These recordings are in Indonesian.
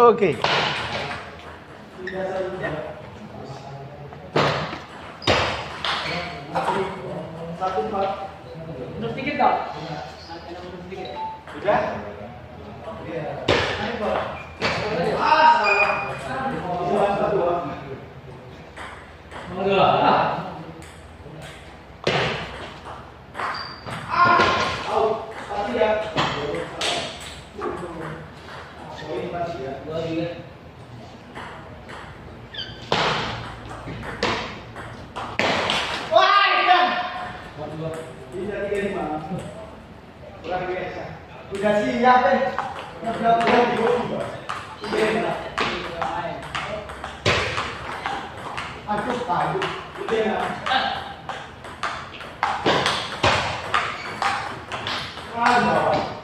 Oke. Satu empat. Mundur sedikit dong. Nanti mundur sedikit. Sudah? Ah, salah. Dua, dua. Dua. Udah siap deh. Udah udah dibuka. Udah. Aku tahu. Udah. Ah,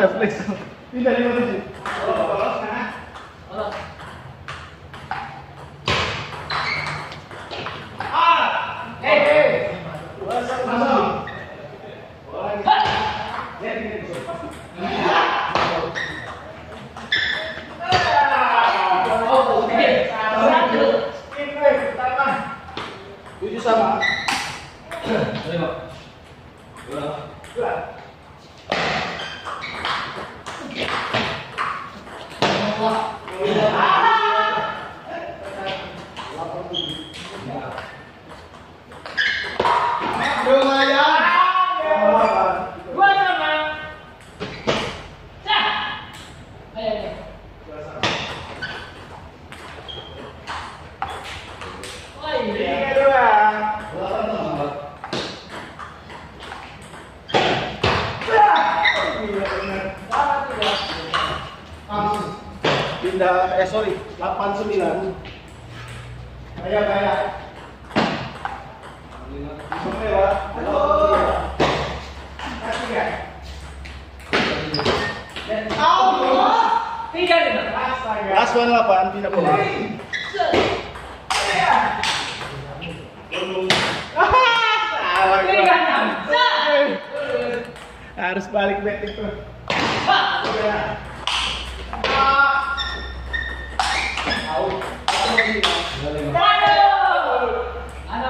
affliction. In the name. 哇！啊！Last one 8 pindah bola. Salah Tiga gua. enam. Cah. Harus balik bet itu. Pak. Udah. Ah. Out. Satu lagi. Aduh. Ada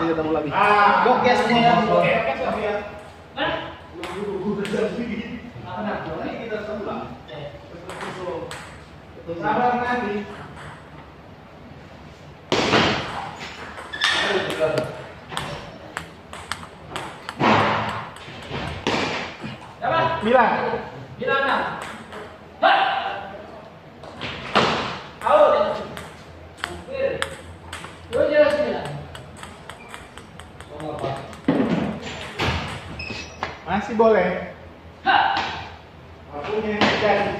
Ketemu lagi. Ah, semua ya. Oke, oke, ya. Ini kita sebelah. Eh. Sabar nanti. Berapa? Masih boleh. Waktunya jadi.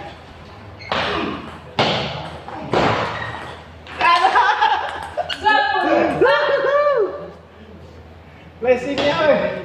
Satu. Blessingnya, weh.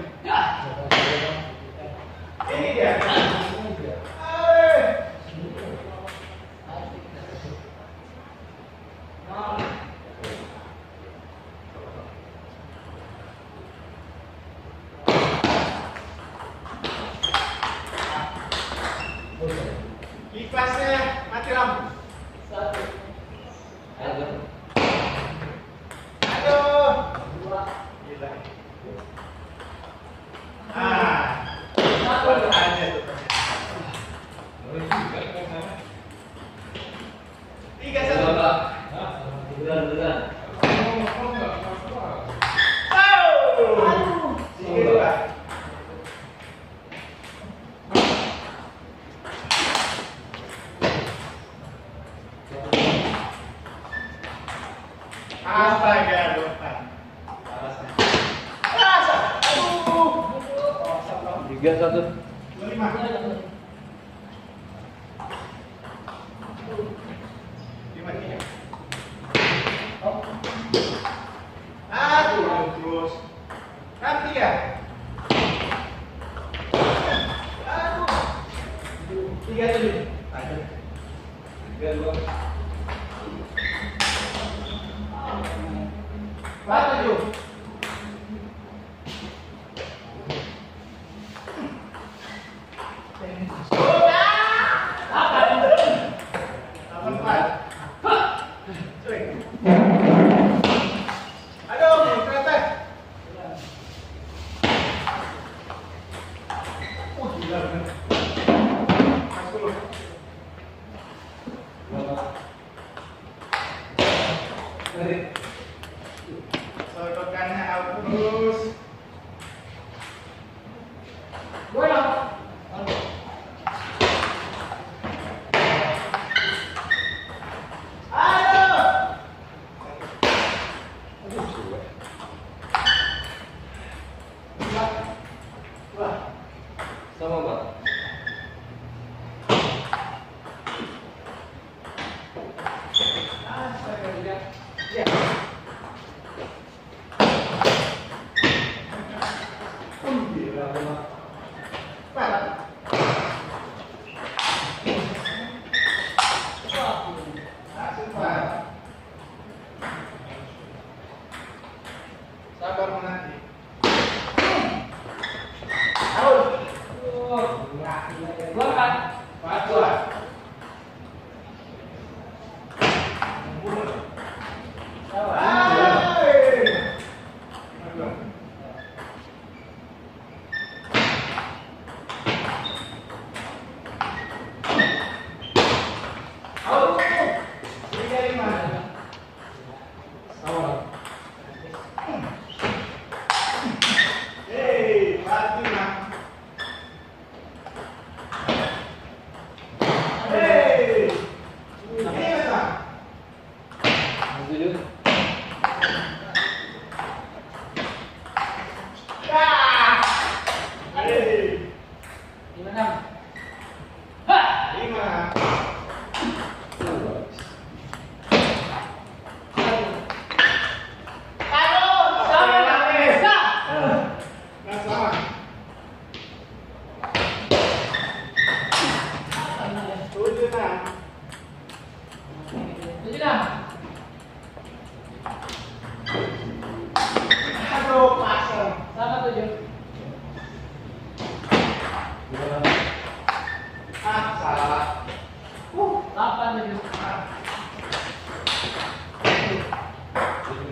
tiga satu. Tiga. Tujuh lima kan tiga dua. Empat tujuh. 三万吧。Lima.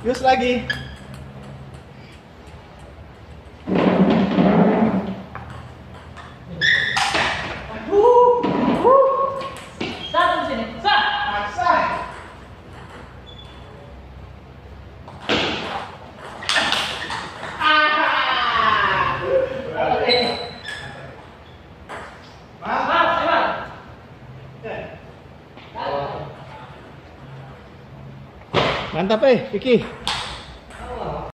Yus lagi. Mantap eh, Vicky.